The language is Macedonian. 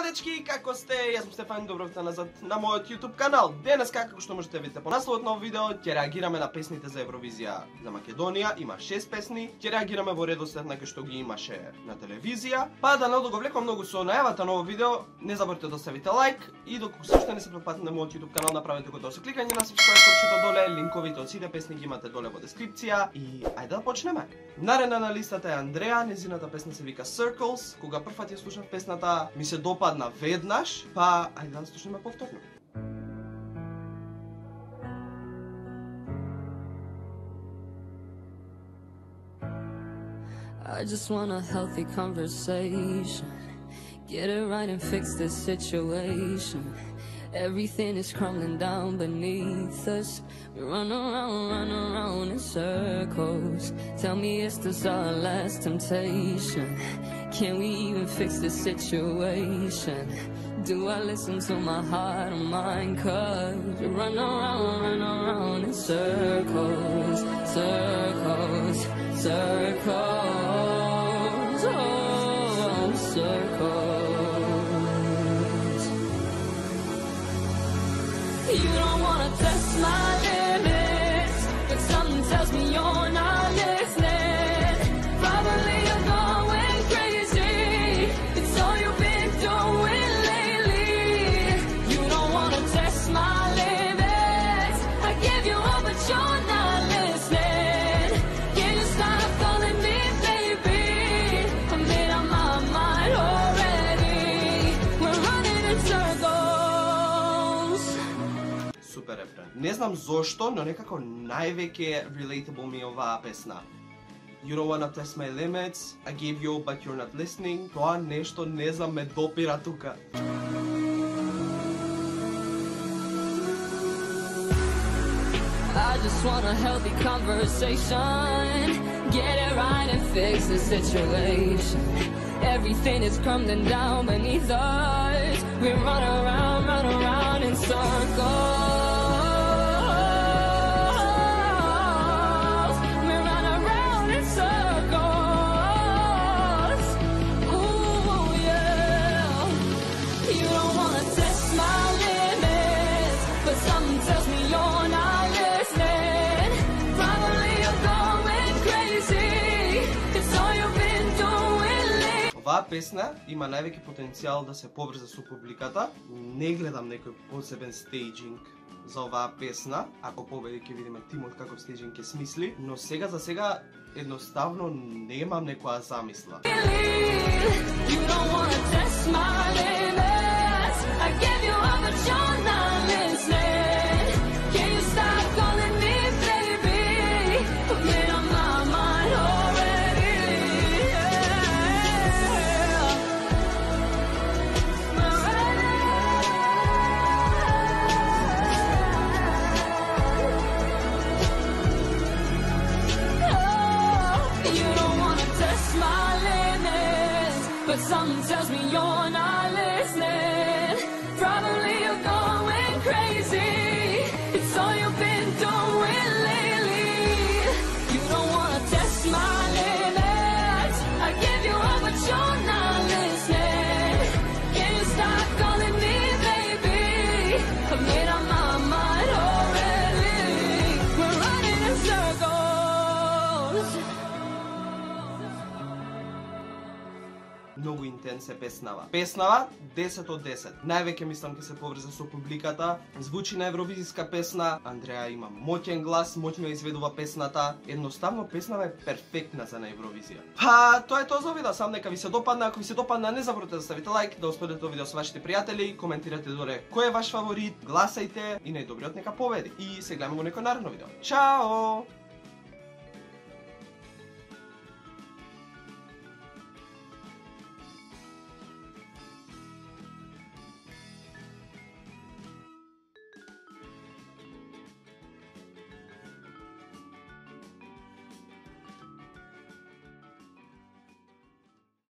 Чао дечки, како сте? Јас сум Стефан, добро назад на мојот YouTube канал. Денес како што можете да видите по насловот на овој видео, ќе реагираме на песните за Евровизија за Македонија. Има 6 песни. Ќе реагираме во редослед на што ги имаше на телевизија. Па да не одговлекувам многу со најавата на ово видео, не заборавте да ставите лайк и доколку се уште не се препатите на мојот YouTube канал, направете го тоа со кликање на subscribe копчето доле, линковите од сите песни ги имате доле во дескрипција и ајде да почнеме. Наредна на листата е Андреа, незината песна се вика Circles. Кога првпат ја слушав песната, ми се ładna wyjednasz, pa... Już nie ma. I just want a healthy conversation. Get it right and fix this situation. Everything is crumbling down beneath us. We run around, run around in circles. Tell me it's this our last temptation. Can we even fix this situation? Do I listen to my heart or mind? Cause run around, run around in circles, circles, circles, oh, circles. You don't wanna test my limits, but something tells me you're not Супер рефрен. Не знам зошто, но некако највеќе relatable ми е оваа песна. You don't wanna test my limits, I gave you but you're not listening. Тоа нешто не знам ме допира тука. I just want a healthy conversation. Get it right and fix the situation. Everything is crumbling down beneath us. We run around, run around in circles. Таа песна има највеќе потенцијал да се поврзе со публиката. Не гледам некој посебен стейджинг за оваа песна. Ако победи ќе видиме тимот каков стейджинг ќе смисли, но сега за сега едноставно немам некоја замисла. You don't wanna test my limits. I give you all, but you're not listening. But something tells me you're not Многу интенс е песнава. Песнава 10 од 10. Највеќе мислам ќе се поврзе со публиката. Звучи на евровизиска песна. Андреа има моќен глас, моќно ја изведува песната. Едноставно песнава е перфектна за на Евровизија. Па, тоа е тоа за видео. Да сам нека ви се допадна. Ако ви се допадна, не заборавате да ставите лайк, даосподелите видео со вашите пријатели, коментирате доле кој е ваш фаворит, гласајте и најдобриот нека победи. И се гледаме во некој наредно видео. Чао!